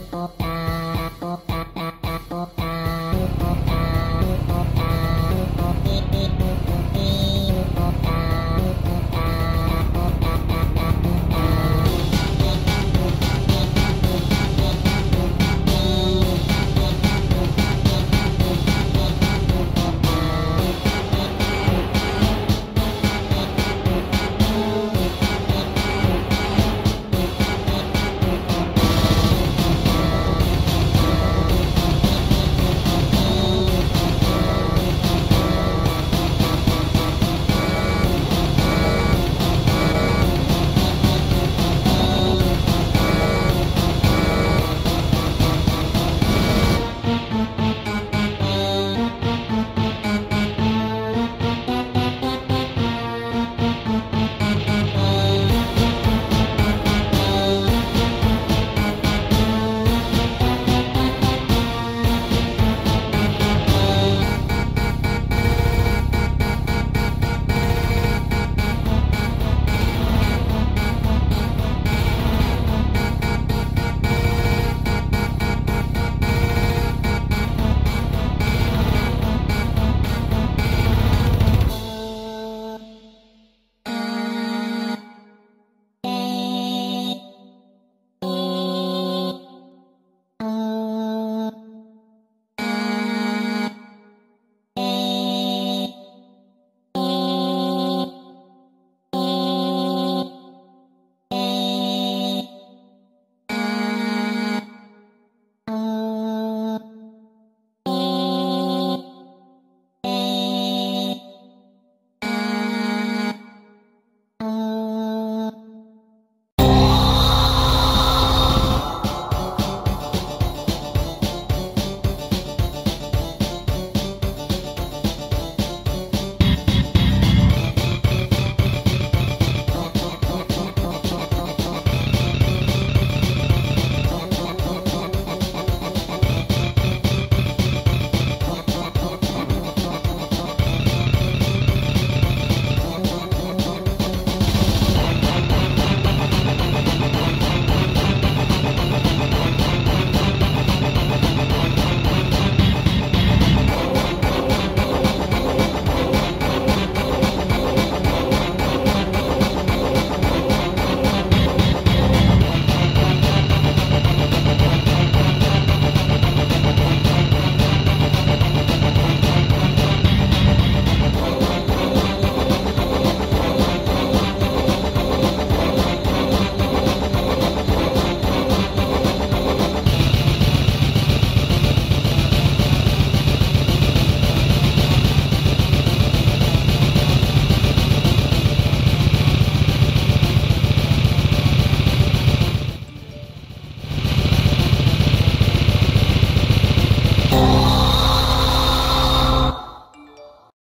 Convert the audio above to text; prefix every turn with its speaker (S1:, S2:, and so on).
S1: ¡Gracias!